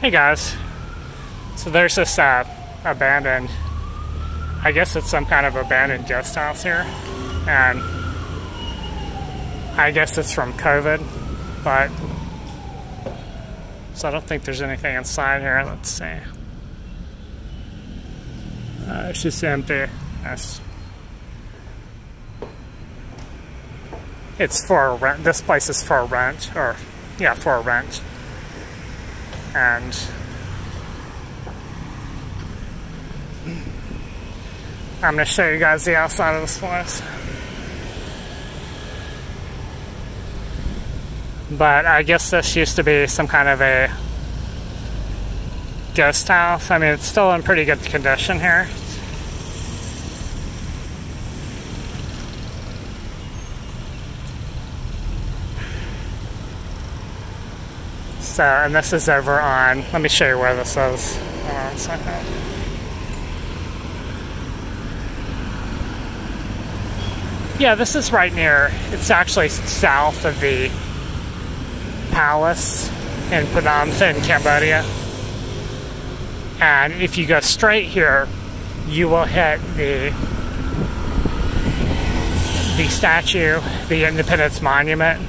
Hey guys. So there's this uh, abandoned, I guess it's some kind of abandoned guest house here. And I guess it's from COVID, but so I don't think there's anything inside here. Let's see. Uh, it's just empty. That's, it's for rent. This place is for rent, or yeah, for rent. And I'm going to show you guys the outside of this place. But I guess this used to be some kind of a guest house. I mean, it's still in pretty good condition here. So, and this is over on, let me show you where this is. Hold on a second. Yeah, this is right near, it's actually south of the palace in Phnom Penh, Cambodia. And if you go straight here, you will hit the the statue, the Independence Monument,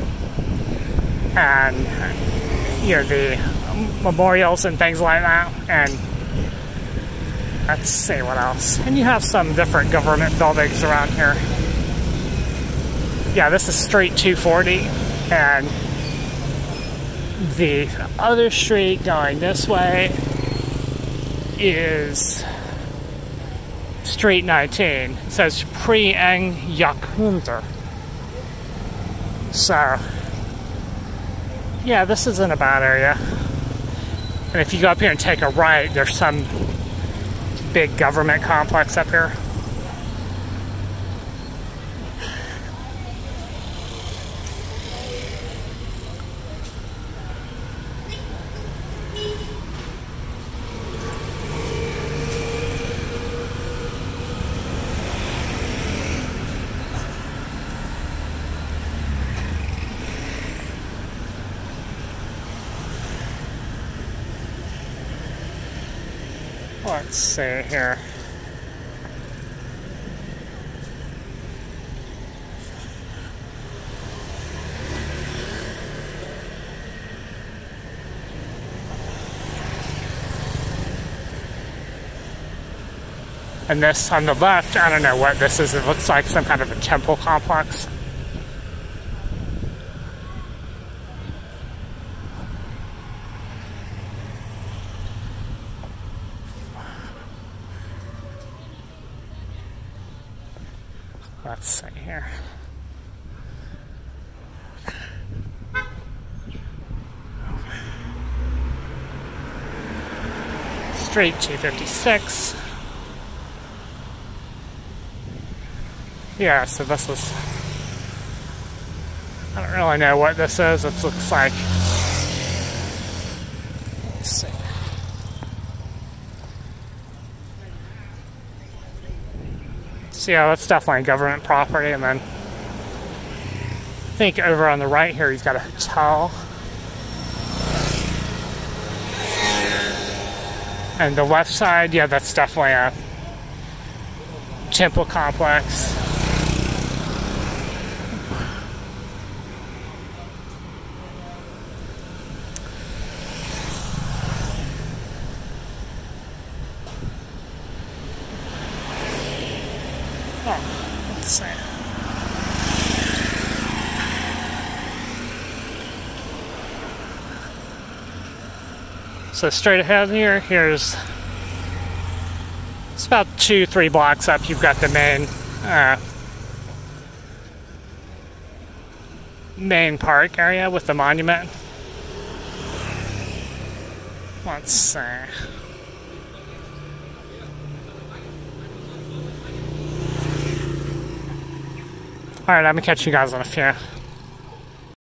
and you know the memorials and things like that. And let's see what else. And you have some different government buildings around here. Yeah, this is Street 240, and the other street going this way is Street 19. It says Pri Eng Yak Hunter. So, yeah, this isn't a bad area. And if you go up here and take a right, there's some big government complex up here. Let's see here. And this on the left, I don't know what this is. It looks like some kind of a temple complex. Let's see here. Street 256. Yeah, so this is. I don't really know what this is. It looks like. So yeah, that's definitely government property. And then I think over on the right here, he's got a hotel. And the left side, yeah, that's definitely a temple complex. See. So straight ahead here, here's it's about two, three blocks up. You've got the main uh, main park area with the monument. Let's see. Alright, I'm gonna catch you guys on a few.